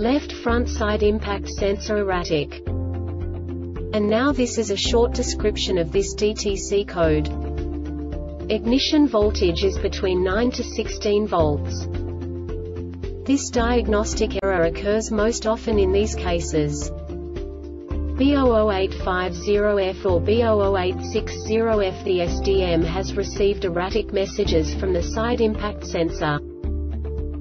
left front side impact sensor erratic. And now this is a short description of this DTC code. Ignition voltage is between 9 to 16 volts. This diagnostic error occurs most often in these cases. B00850F or B00860F The SDM has received erratic messages from the side impact sensor.